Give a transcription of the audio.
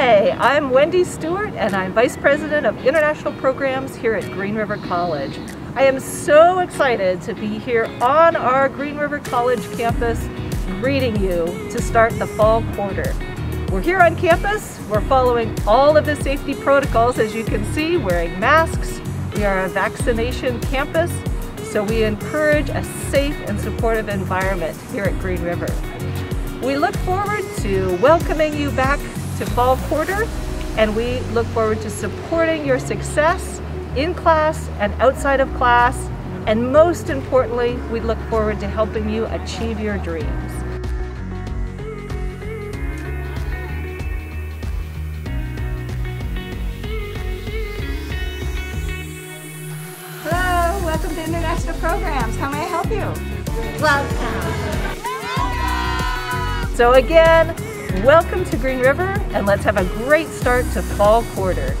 Hi, I'm Wendy Stewart and I'm Vice President of International Programs here at Green River College. I am so excited to be here on our Green River College campus greeting you to start the fall quarter. We're here on campus, we're following all of the safety protocols as you can see, wearing masks. We are a vaccination campus, so we encourage a safe and supportive environment here at Green River. We look forward to welcoming you back to fall quarter and we look forward to supporting your success in class and outside of class and most importantly we look forward to helping you achieve your dreams. Hello, welcome to International Programs. How may I help you? Welcome. So again, welcome to Green River and let's have a great start to fall quarter.